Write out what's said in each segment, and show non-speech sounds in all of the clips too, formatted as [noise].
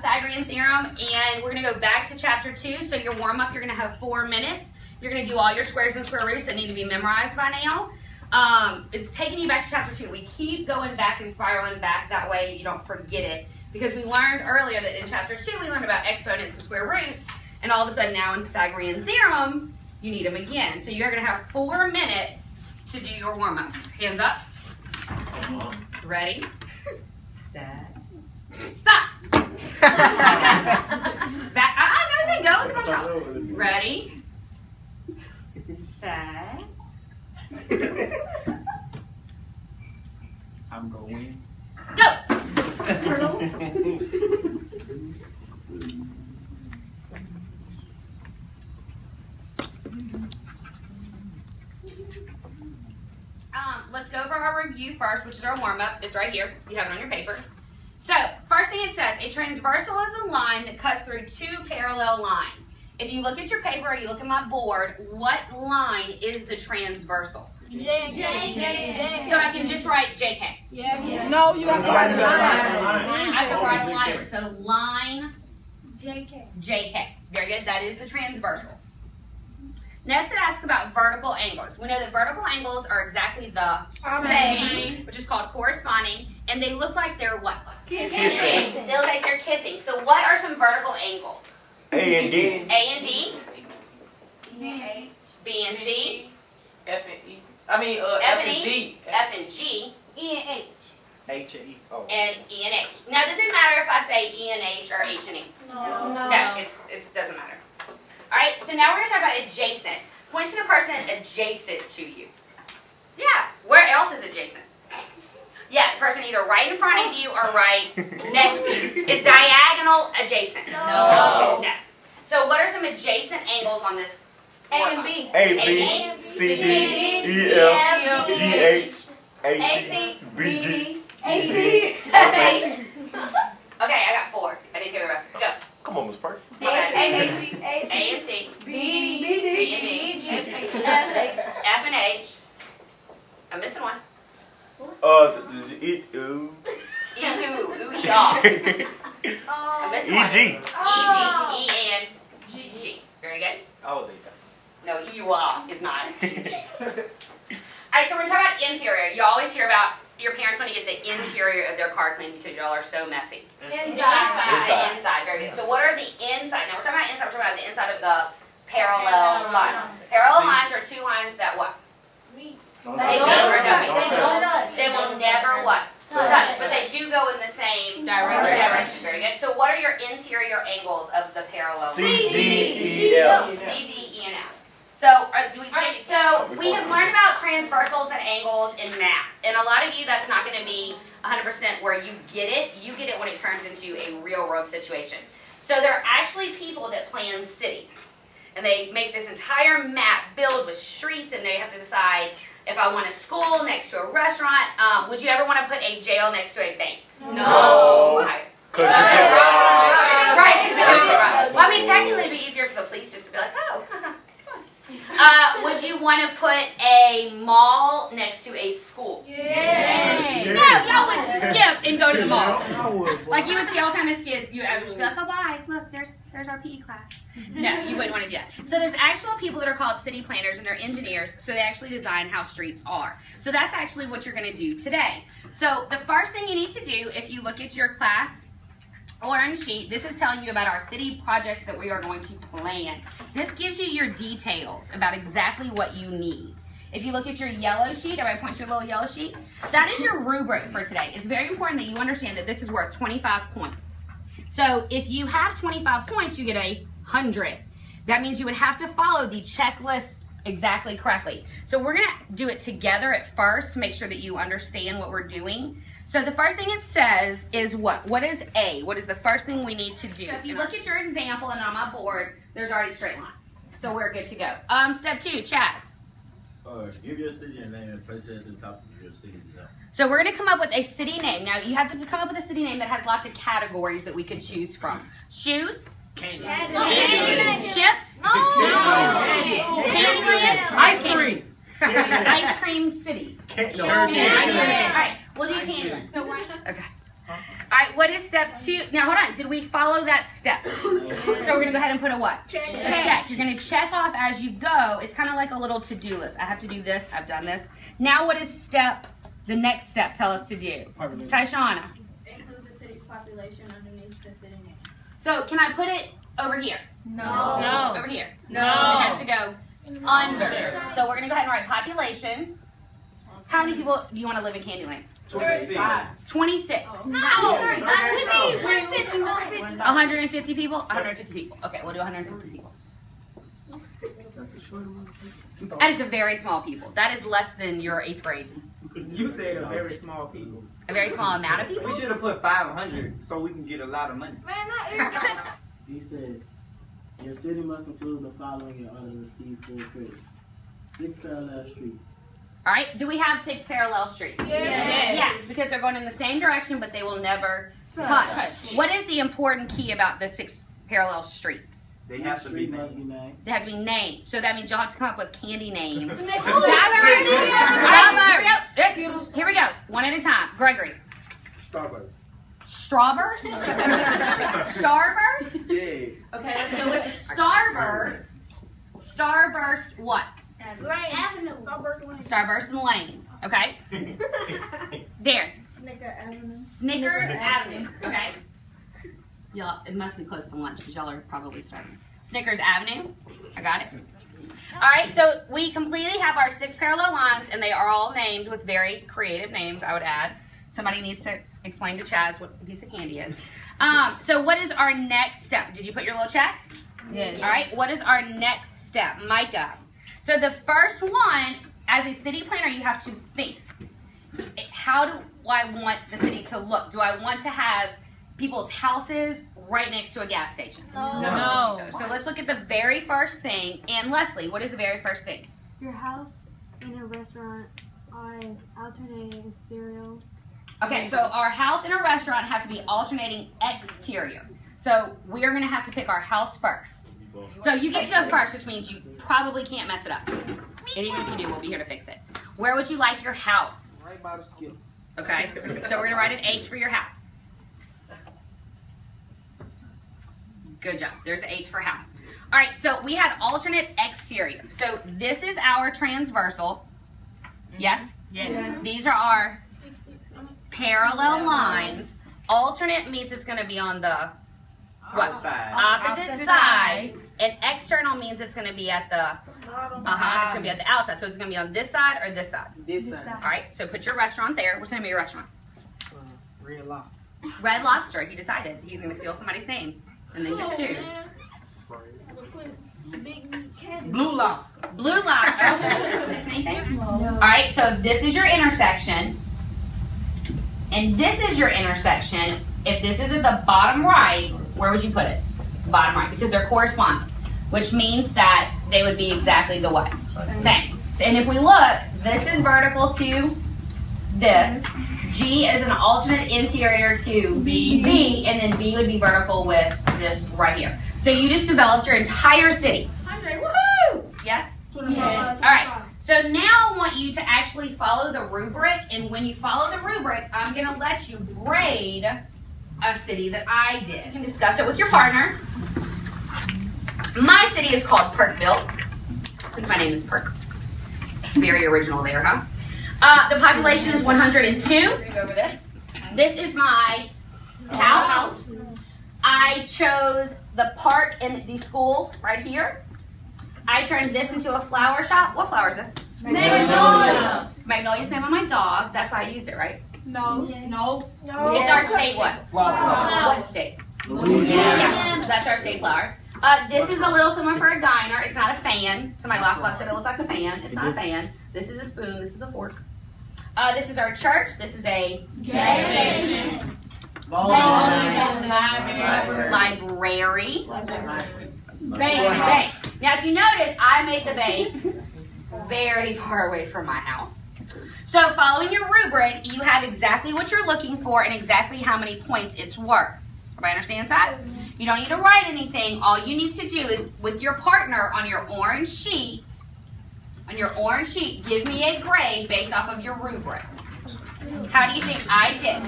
Pythagorean theorem, and we're gonna go back to chapter two. So your warm up, you're gonna have four minutes. You're gonna do all your squares and square roots that need to be memorized by now. Um, it's taking you back to chapter two. We keep going back and spiraling back that way you don't forget it because we learned earlier that in chapter two we learned about exponents and square roots and all of a sudden now in Pythagorean theorem you need them again. So you're gonna have four minutes to do your warm up. Hands up. Ready? Ready? Set. I'm going. Go. Um, let's go over our review first, which is our warm up. It's right here. You have it on your paper. So, first thing it says, a transversal is a line that cuts through two parallel lines. If you look at your paper or you look at my board, what line is the transversal? J, J, J, So I can just write JK. Yeah, No, you have to write it I have to write a line. So line JK. JK. Very good. That is the transversal. Next, it asks about vertical angles. We know that vertical angles are exactly the same, which is called corresponding, and they look like they're what? Kissing. They look like they're kissing. So, what are some vertical angles? A and D. A and D, B and C, F and E. I mean, uh, F F and and? G. F and G, E and H. H and E. Oh. and E and H. Now, does it matter if I say E and H or H and E? No. No, it, it doesn't matter. All right, so now we're going to talk about adjacent. Point to the person adjacent to you. Yeah, where else is adjacent? Yeah, the person either right in front of you or right next to you. Is diagonal adjacent? No. No. So what are some adjacent angles on this? A and work? B. A B C D E F G H A C B D E Z F H. Okay, I got four. I didn't hear the rest. Go. Come on, Miss Perk. A and C. A and C, B, B D, and E, D, G, F, H. F and H. I'm missing one. Uh, th- th- it, ooh. [laughs] [laughs] E two, ooh, E R. I'm missing E one. G. E, G, E, and G, G. Very good. Oh, they No, you are is not. [laughs] Alright, so we're talking about interior. You always hear about your parents want to get the interior of their car cleaned because y'all are so messy. Inside. Inside. Inside, very good. So what are the inside? Now we're talking about inside, we're talking about the inside of the parallel Parallel line. lines. Parallel See? lines are two lines that what? Don't They They never don't touch. touch. They don't touch. They will never what? Touch, but they do go in the same direction. Direction. Very good. So what are your interior angles of the parallel lines? C D E F. C, D, E, and F. So, uh, do we, alright, so we have learned about transversals and angles in math. And a lot of you, that's not going to be 100% where you get it. You get it when it turns into a real world situation. So there are actually people that plan cities. And they make this entire map filled with streets and they have to decide if I want a school next to a restaurant. Um, would you ever want to put a jail next to a bank? No. Why? Cause you get robbed. Right, because it would be right. Well, I mean, technically, it'd be easier for the police just to be like, oh, come [laughs] on. Uh, would you want to put a mall next to a school? Yay. No, y'all would skip and go to the mall. [laughs] Like you would see all kind of skip. You would just be like, oh, bye. Look, there's there's our PE class. No, you wouldn't want to do that. So there's actual people that are called city planners and they're engineers. So they actually design how streets are. So that's actually what you're going to do today. So the first thing you need to do, if you look at your class orange sheet, this is telling you about our city projects that we are going to plan. This gives you your details about exactly what you need. If you look at your yellow sheet, everybody point your little yellow sheet, that is your rubric for today. It's very important that you understand that this is worth 25 points. So if you have 25 points, you get a 100. That means you would have to follow the checklist exactly correctly. So we're gonna do it together at first to make sure that you understand what we're doing. So the first thing it says is what? What is A? What is the first thing we need to do? So if you look at your example and on my board, there's already straight lines. So we're good to go. Um, step two, Chaz. Uh, give your city a name and place it at the top of your city design. So we're gonna come up with a city name. Now you have to come up with a city name that has lots of categories that we could choose from. Shoes, Candy. chips, No. Candyland, Ice cream. ice cream city. Can't- No. Ice cream. All right, we'll do Candyland. So we're okay. All right, what is step two? Now, hold on. Did we follow that step? [coughs] So we're gonna go ahead and put a what? Check. A check. You're gonna check off as you go. It's kind of like a little to-do list. I have to do this. I've done this. Now, what is step? The next step. Tell us to do. Tyshauna. Include the city's population underneath the city name. So can I put it over here? No. No. Over here. No. It has to go under. So we're gonna go ahead and write population. How many people do you want to live in Candyland? Twenty-five. 26. No. Okay, no. 150 people? 150 people. Okay, we'll do 150 people. That is a very small people. That is less than your eighth grade. You said a very small people. A very small amount of people. We should have put five hundred so we can get a lot of money. Man, not. [laughs] He said, your city must include the following in order to receive full credit. Six parallel streets. All right. Do we have six parallel streets? Yes. Yes, because they're going in the same direction, but they will never touch. What is the important key about the six parallel streets? They Each have to be named. be named. They have to be named. So that means you'll have to come up with candy names. Snickers. All right, here we go. Here we go. One at a time. Gregory. Starbucks. Strawburst? [laughs] Starburst? Yeah. Okay, let's go with Starburst. Starburst what? Avenue. Starburst and Lane. Okay? [laughs] Darren. Snicker Avenue. Snickers Avenue. Okay? Y'all, it must be close to lunch because y'all are probably starving. Snickers Avenue. I got it. All right, so we completely have our six parallel lines, and they are all named with very creative names, I would add. Somebody needs to explain to Chaz what a piece of candy is. Um, so, what is our next step? Did you put your little check? Yes. All right, what is our next step? Micah. So, the first one, as a city planner, you have to think how do I want the city to look? Do I want to have people's houses right next to a gas station? No. So, so let's look at the very first thing. And Leslie, what is the very first thing? Your house and a restaurant are alternating stereo. Okay, so our house and a restaurant have to be alternating exterior. So we're gonna have to pick our house first. So you get to go first, which means you probably can't mess it up. And even if you do, we'll be here to fix it. Where would you like your house? Right by the skill. Okay, so we're gonna write an H for your house. Good job. There's an H for house. All right, so we had alternate exterior. So this is our transversal. Yes? Yes. These are our parallel lines. Alternate means it's gonna be on the what? Outside. Opposite Opposite side. And external means it's gonna be at the uh-huh, it's gonna be at the outside. So it's gonna be on this side or this side. This side. All right, so put your restaurant there. What's the name of your restaurant? Uh, Red Lock. Red Lobster. He decided he's gonna steal somebody's name and then get sued. Blue Lobster. Blue Lobster. [laughs] Anything? All right, so if this is your intersection, and this is your intersection, if this is at the bottom right, where would you put it? Bottom right, because they're corresponding, which means that they would be exactly the what? Same. So, and if we look, this is vertical to this. G is an alternate interior to B. B, and then B would be vertical with this right here. So you just developed your entire city. Andre, woohoo! Yes? Yes. All right. So now I want you to actually follow the rubric, and when you follow the rubric, I'm gonna let you grade a city that I did. You can discuss it with your partner. My city is called Perkville, since my name is Perk. Very original there, huh? Uh, the population is 102. We're gonna go over this. This is my house. I chose the park and the school right here. I turned this into a flower shop. What flower is this? Magnolia. Magnolia's name of my dog. That's why I used it, right? No. No. It's our state what? What state? Yeah, so that's our state flower. Uh, this is a little similar for a diner. It's not a fan. So my last box said it looked like a fan. It's not a fan. This is a spoon. This is a fork. Uh, this is our church. This is a Gas station. library. Bank. Bank. Now, if you notice, I made the bank very far away from my house. So, following your rubric, you have exactly what you're looking for and exactly how many points it's worth. Everybody understands that? You don't need to write anything. All you need to do is, with your partner on your orange sheet, on your orange sheet, give me a grade based off of your rubric. How do you think I did?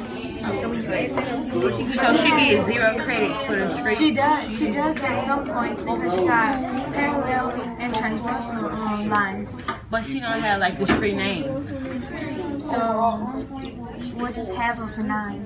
So she gets zero credit for the street. She does. She does get some points because she got parallel and transversal lines. But she don't have like the street names. So what's half of a nine?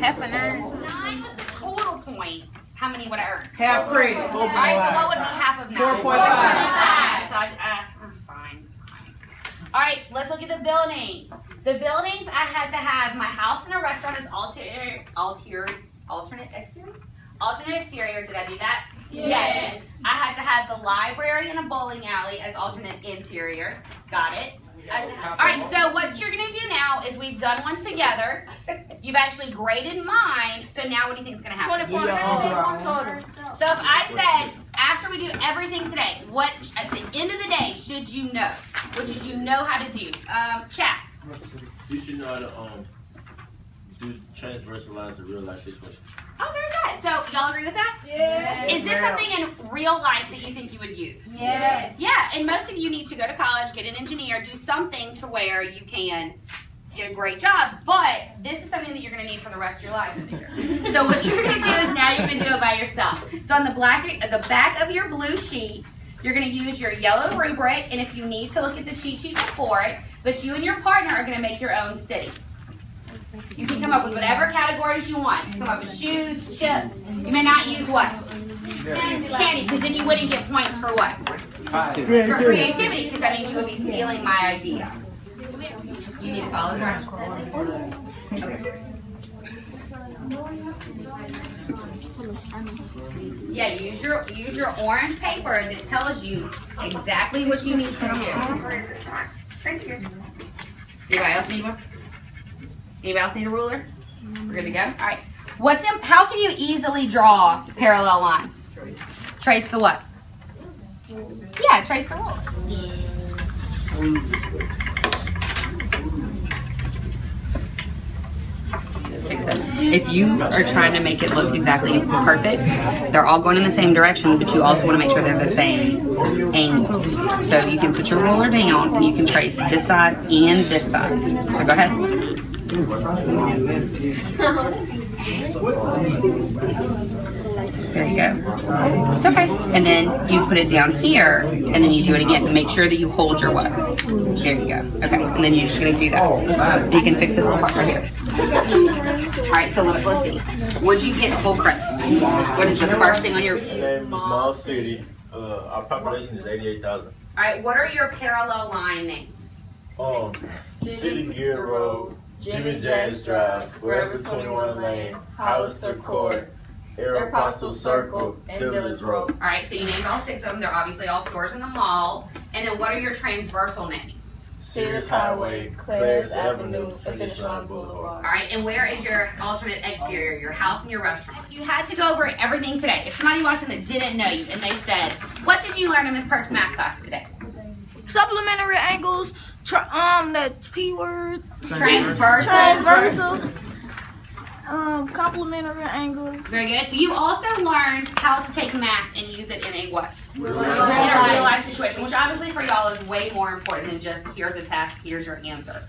Half a nine. Nine total points. How many would I earn? Half credit. Four All point right, so what would be half of nine? Four point five. So I, uh, I'm fine. fine. All right, let's look at the buildings. The buildings, I had to have my house and a restaurant as alter, alter, alternate exterior. Alternate exterior. Did I do that? Yes. I had to have the library and a bowling alley as alternate interior. Got it. I did- All right, so what you're gonna do now is we've done one together. You've actually graded mine. So now what do you think is gonna happen? Do your own drawing. So if I said after we do everything today, what at the end of the day should you know? What should you know how to do? Um, chat. You should know how to um do transversalize a real life situation. Oh, very good. So y'all agree with that? Yes. Is this something in real life that you think you would use? Yes. Yeah, and most of you need to go to college, get an engineer, do something to where you can get a great job. But this is something that you're going to need for the rest of your life. [laughs] so what you're going to do is now you're going to do it by yourself. So on the black, the back of your blue sheet, you're going to use your yellow rubric, and if you need to look at the cheat sheet before it, but you and your partner are going to make your own city. You can come up with whatever categories you want. You can come up with shoes, chips. You may not use what? Candy, because then you wouldn't get points for what? For creativity, because that means you would be stealing my idea. You need to follow the directions. Yeah, use your use your orange paper that tells you exactly what you need to do. Thank you. Anybody else need one? Anybody else need a ruler? We're good to go. Mm-hmm. All right. What's in, how can you easily draw parallel lines? Trace the what? Yeah, trace the ruler. If you are trying to make it look exactly perfect, they're all going in the same direction, but you also want to make sure they're the same angles. So you can put your ruler down and you can trace this side and this side. So go ahead. There you go. It's okay. And then you put it down here, and then you do it again. To make sure that you hold your what. There you go. Okay. And then you're just gonna do that. You can fix this little part right here. All right. So let, let's see. Would you get full credit? What is the first thing on your? Name is Small City. Uh, our population is 88,000. All right. What are your parallel line names? Um, City Gear Road, Jimmy Jazz Drive, Forever 21 Lane, Hollister Court, Aeropostale Circle, Dillard's Road. All right. So you named all six of them. They're obviously all stores in the mall. And then what are your transversal names? Sears Highway, Claire's Avenue, Finish Line Boulevard. All right, and where is your alternate exterior, your house and your restaurant? You had to go over everything today. If somebody walked in that didn't know you and they said, "What did you learn in Miss Perk's math class today?" Supplementary angles. Tr- um, the T word. Transversal. Transversal. Um, complementary angles. Very good. You also learned how to take math and use it in a what? In a real life situation, which obviously for y'all is way more important than just here's a test, here's your answer.